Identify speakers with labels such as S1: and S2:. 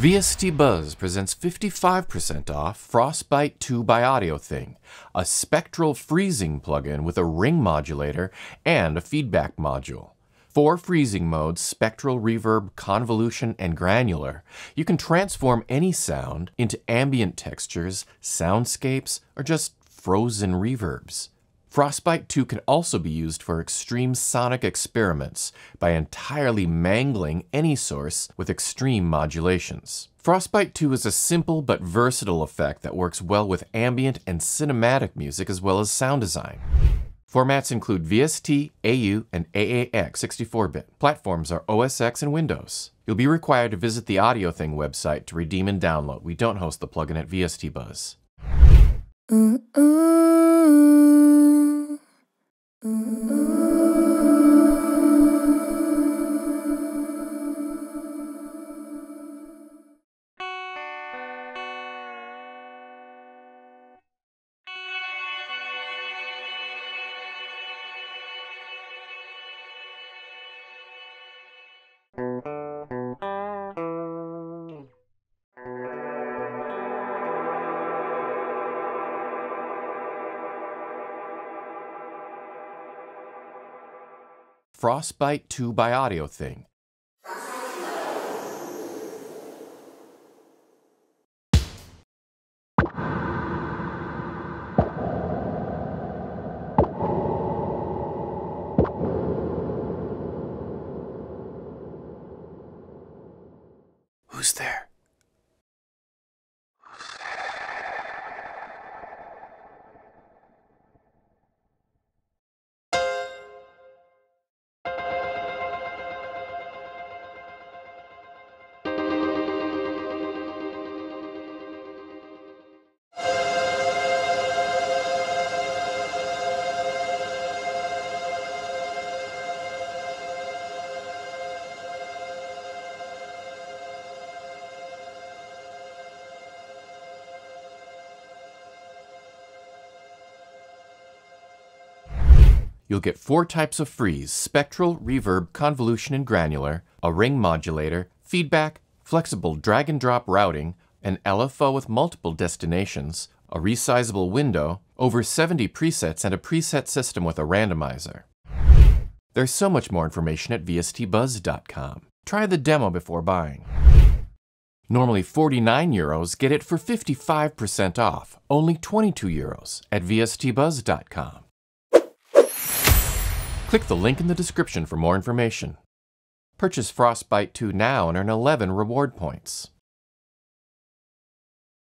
S1: VST Buzz presents 55% off Frostbite 2 by AudioThing, a spectral freezing plugin with a ring modulator and a feedback module. Four freezing modes spectral, reverb, convolution, and granular. You can transform any sound into ambient textures, soundscapes, or just frozen reverbs. Frostbite 2 can also be used for extreme sonic experiments by entirely mangling any source with extreme modulations. Frostbite 2 is a simple but versatile effect that works well with ambient and cinematic music as well as sound design. Formats include VST, AU, and AAX 64-bit. Platforms are OS X and Windows. You'll be required to visit the AudioThing website to redeem and download. We don't host the plugin at VST Buzz.
S2: Ooh, ooh,
S1: Frostbite 2 by AudioThing. Who's there? You'll get four types of freeze spectral, reverb, convolution, and granular, a ring modulator, feedback, flexible drag and drop routing, an LFO with multiple destinations, a resizable window, over 70 presets, and a preset system with a randomizer. There's so much more information at VSTBuzz.com. Try the demo before buying. Normally 49 euros, get it for 55% off, only 22 euros at VSTBuzz.com. Click the link in the description for more information. Purchase Frostbite 2 now and earn 11 reward points.